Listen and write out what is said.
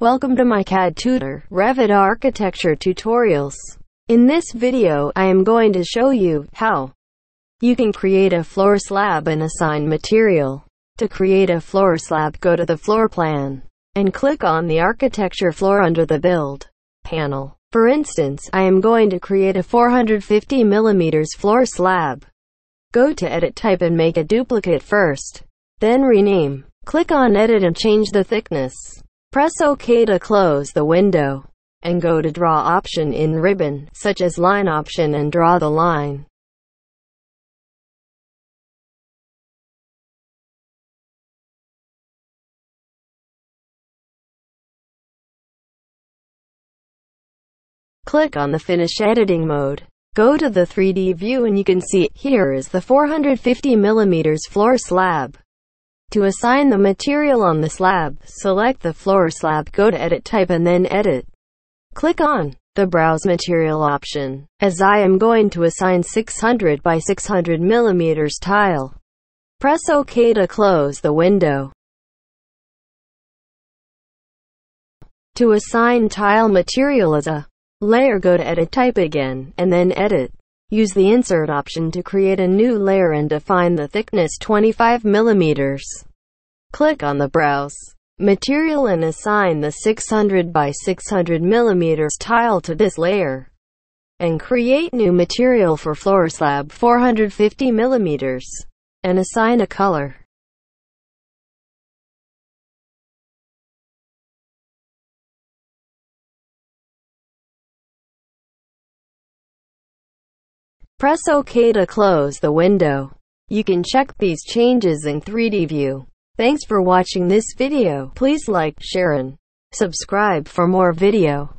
Welcome to my CAD Tutor Revit Architecture Tutorials. In this video, I am going to show you how you can create a floor slab and assign material. To create a floor slab, go to the floor plan and click on the architecture floor under the build panel. For instance, I am going to create a 450 mm floor slab. Go to edit type and make a duplicate first. Then rename. Click on edit and change the thickness. Press OK to close the window, and go to Draw option in ribbon, such as Line option and draw the line. Click on the Finish Editing mode. Go to the 3D view and you can see, here is the 450 mm floor slab. To assign the material on the slab, select the floor slab, go to Edit Type and then Edit. Click on the Browse Material option, as I am going to assign 600 by 600 mm tile. Press OK to close the window. To assign tile material as a layer go to Edit Type again, and then Edit. Use the Insert option to create a new layer and define the thickness 25 mm. Click on the Browse material and assign the 600 by 600 mm tile to this layer. And create new material for floor slab 450 mm. And assign a color. Press OK to close the window. You can check these changes in 3D view. Thanks for watching this video. Please like, share and subscribe for more video.